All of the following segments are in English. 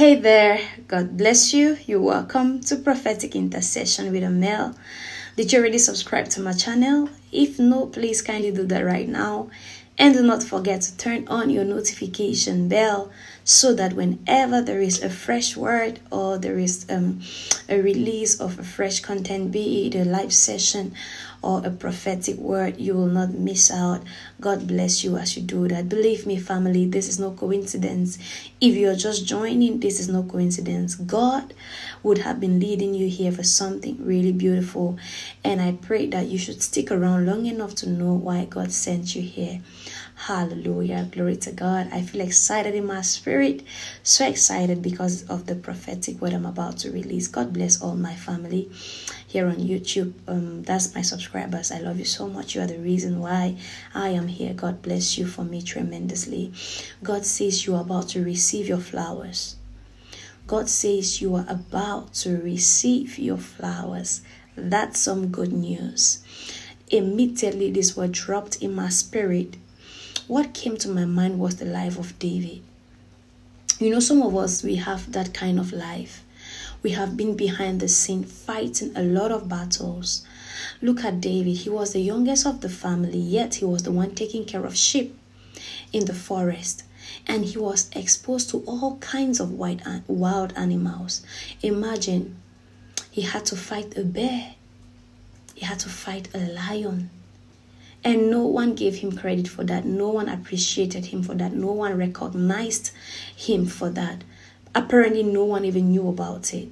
Hey there, God bless you. You're welcome to Prophetic Intercession with Armelle. Did you already subscribe to my channel? If no, please kindly do that right now. And do not forget to turn on your notification bell so that whenever there is a fresh word or there is um, a release of a fresh content, be it a live session or a prophetic word, you will not miss out. God bless you as you do that. Believe me, family, this is no coincidence. If you're just joining, this is no coincidence. God would have been leading you here for something really beautiful. And I pray that you should stick around long enough to know why God sent you here. Hallelujah. Glory to God. I feel excited in my spirit. So excited because of the prophetic word I'm about to release. God bless all my family here on YouTube. Um, that's my subscribers. I love you so much. You are the reason why I am here. God bless you for me tremendously. God says you are about to receive your flowers. God says you are about to receive your flowers. That's some good news. Immediately, this word dropped in my spirit what came to my mind was the life of David. You know, some of us, we have that kind of life. We have been behind the scene fighting a lot of battles. Look at David. He was the youngest of the family, yet he was the one taking care of sheep in the forest. And he was exposed to all kinds of wild animals. Imagine he had to fight a bear, he had to fight a lion, and no one gave him credit for that. No one appreciated him for that. No one recognized him for that. Apparently, no one even knew about it.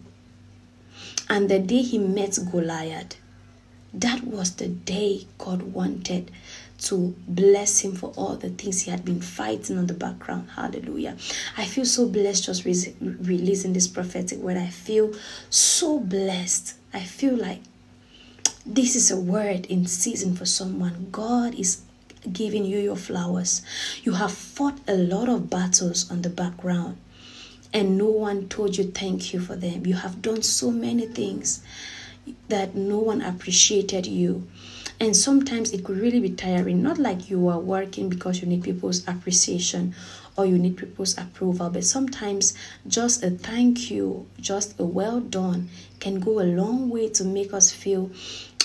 And the day he met Goliath, that was the day God wanted to bless him for all the things he had been fighting on the background. Hallelujah. I feel so blessed just re- releasing this prophetic word. I feel so blessed. I feel like this is a word in season for someone. God is giving you your flowers. You have fought a lot of battles on the background, and no one told you thank you for them. You have done so many things that no one appreciated you. And sometimes it could really be tiring. Not like you are working because you need people's appreciation or you need people's approval, but sometimes just a thank you, just a well done can go a long way to make us feel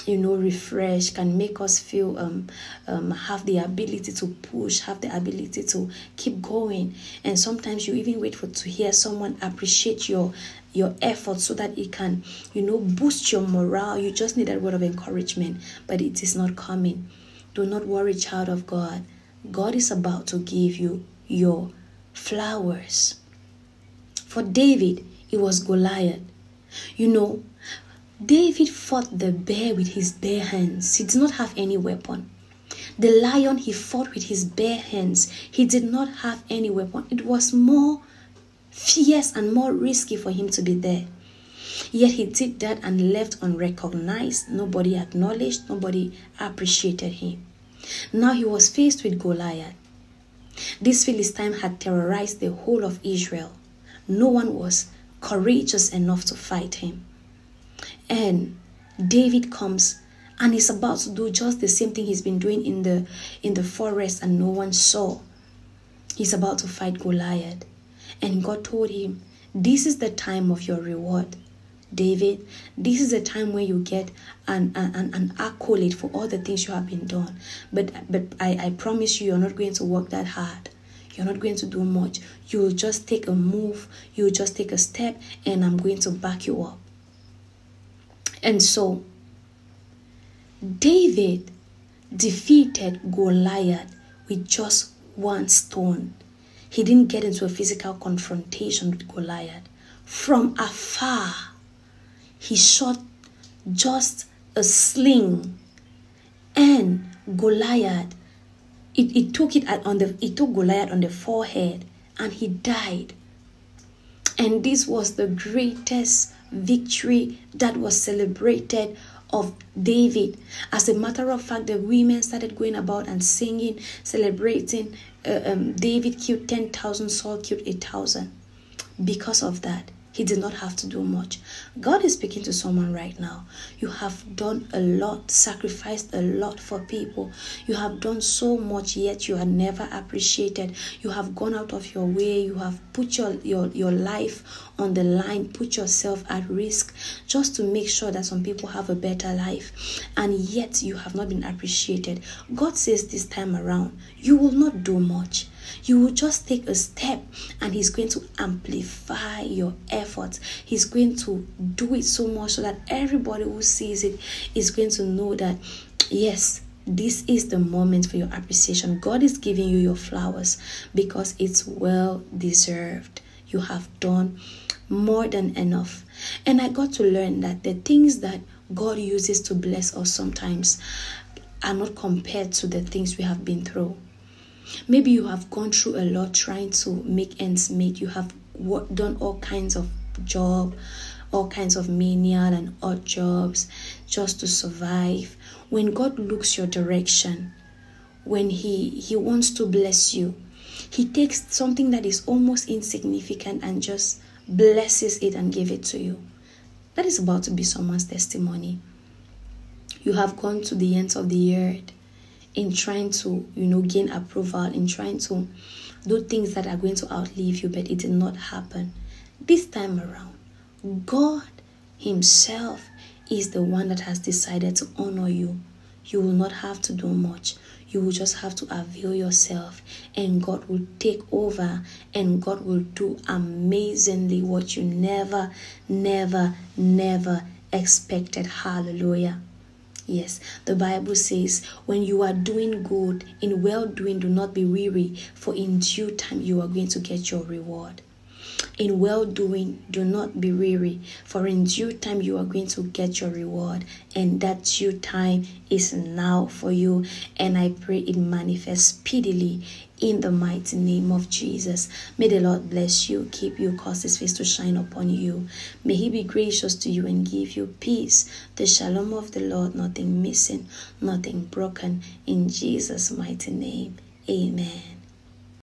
you know refresh can make us feel um, um have the ability to push have the ability to keep going. And sometimes you even wait for to hear someone appreciate your your effort so that it can you know boost your morale. You just need that word of encouragement but it is not coming. Do not worry child of god. God is about to give you your flowers. For david it was goliath. You know David fought the bear with his bare hands. He did not have any weapon. The lion he fought with his bare hands. He did not have any weapon. It was more fierce and more risky for him to be there. Yet he did that and left unrecognized. Nobody acknowledged, nobody appreciated him. Now he was faced with Goliath. This Philistine had terrorized the whole of Israel. No one was courageous enough to fight him. And David comes and he's about to do just the same thing he's been doing in the in the forest and no one saw. He's about to fight Goliath. And God told him, This is the time of your reward. David, this is the time where you get an, an, an accolade for all the things you have been done. But but I, I promise you you're not going to work that hard. You're not going to do much. You'll just take a move, you'll just take a step, and I'm going to back you up. And so, David defeated Goliath with just one stone. He didn't get into a physical confrontation with Goliath. From afar, he shot just a sling and Goliath it, it took it on the it took Goliath on the forehead and he died. And this was the greatest victory that was celebrated of David. As a matter of fact, the women started going about and singing, celebrating. Uh, um, David killed 10,000, Saul killed 8,000. Because of that, He did not have to do much. God is speaking to someone right now. You have done a lot, sacrificed a lot for people. You have done so much, yet you are never appreciated. You have gone out of your way. You have put your, your, your life on the line, put yourself at risk just to make sure that some people have a better life. And yet you have not been appreciated. God says this time around, you will not do much you will just take a step and He's going to amplify your efforts. He's going to do it so much so that everybody who sees it is going to know that, yes, this is the moment for your appreciation. God is giving you your flowers because it's well deserved. You have done more than enough. And I got to learn that the things that God uses to bless us sometimes are not compared to the things we have been through. Maybe you have gone through a lot trying to make ends meet. You have done all kinds of job, all kinds of menial and odd jobs just to survive. When God looks your direction, when he he wants to bless you, he takes something that is almost insignificant and just blesses it and give it to you. That is about to be someone's testimony. You have gone to the ends of the earth in trying to, you know, gain approval, in trying to do things that are going to outlive you, but it did not happen. This time around, God Himself is the one that has decided to honor you. You will not have to do much. You will just have to avail yourself, and God will take over, and God will do amazingly what you never, never, never expected. Hallelujah. Yes, the Bible says, when you are doing good, in well doing, do not be weary, for in due time you are going to get your reward. In well doing, do not be weary, for in due time you are going to get your reward, and that due time is now for you. And I pray it manifests speedily in the mighty name of Jesus. May the Lord bless you, keep you, cause his face to shine upon you. May he be gracious to you and give you peace. The shalom of the Lord, nothing missing, nothing broken. In Jesus' mighty name, amen.